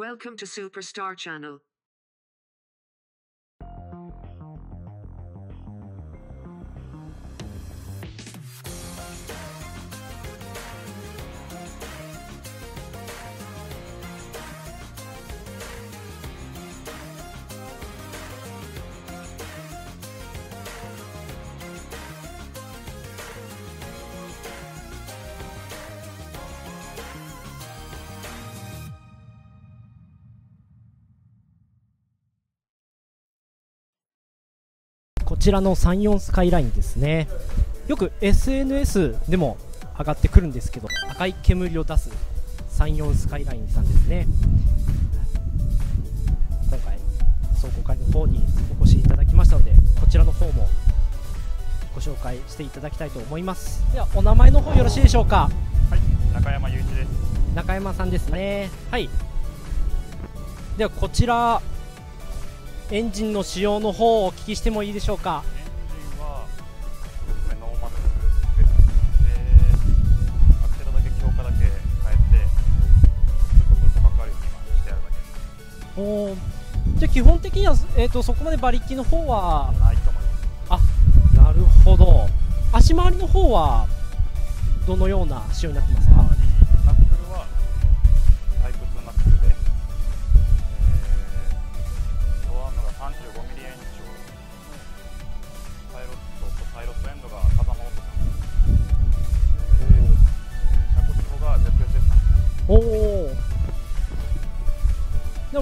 Welcome to Superstar Channel. ちらの34スカイラインですね。よく SNS でも上がってくるんですけど赤い煙を出す34スカイラインさんですね。今回壮行会の方にお越しいただきましたのでこちらの方もご紹介していただきたいと思います。ではお名前の方よろしいでしょうか？はい、中山雄一です。中山さんですね。はい。ではこちらエンジンの仕様の方をお聞きしてもいいでしょうか、おじゃあ基本的には、えー、とそこまで馬力の方はないと思いますあ。なるほど。足回りの方はどのような仕様になってますか？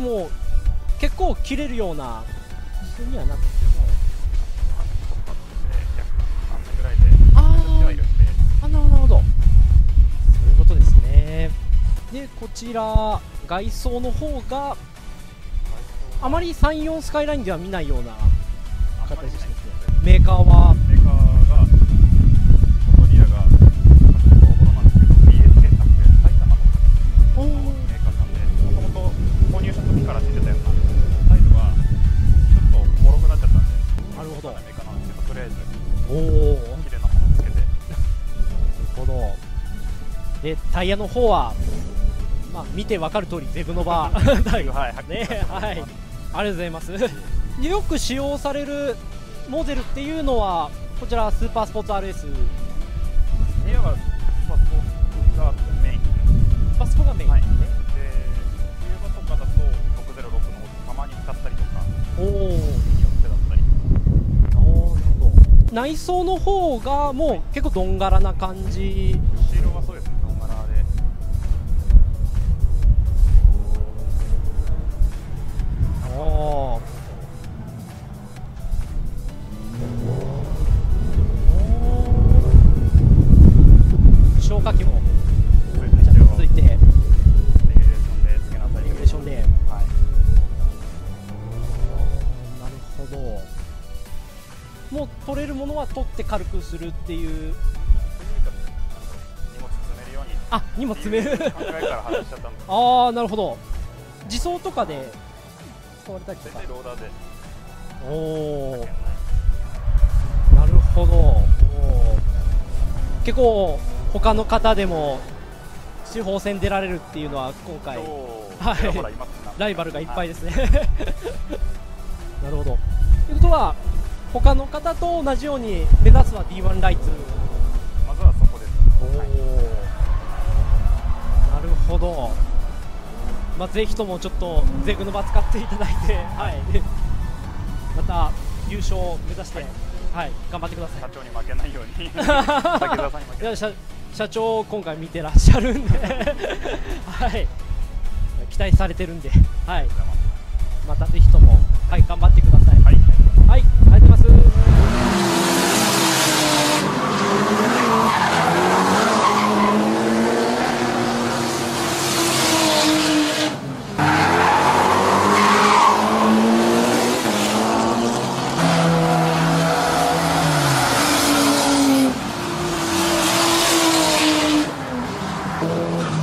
でも結構切れるような仕様にはなって、あなるほど。そういうことですね。でこちら外装の方があまり34スカイラインでは見ないような形ですね。メーカーはなるほどメーカーなんですけど、とりあえず、おお綺麗なものをつけて、なるほど。でタイヤの方はまあ見てわかる通りゼブノバタイヤはい、ねはい。ありがとうございます。でよく使用されるモデルっていうのはこちらスーパースポーツ RS リア内装の方がもう結構どんがらな感じ。お消火器ももう取れるものは取って軽くするっていうあ荷物詰める。ああなるほど。自走とかで使われたりと大か体ローダーで。おおなるほど。結構他の方でも地方戦出られるっていうのは今回今はい。ライバルがいっぱいでですね。なるほど。ということは他の方と同じように目指すは D1 ライツ。まずはそこです。おはいなるほど、まあ、ぜひともちょっとゼグの場使っていただいて、はい、また優勝を目指して、はい、頑張ってください。社長に負けないように。社社長、今回見てらっしゃるんで、はい、期待されてるんで、はい、またぜひとも、はい、頑張ってください。はい。はい、ありがとうございます。Thank mm -hmm. you.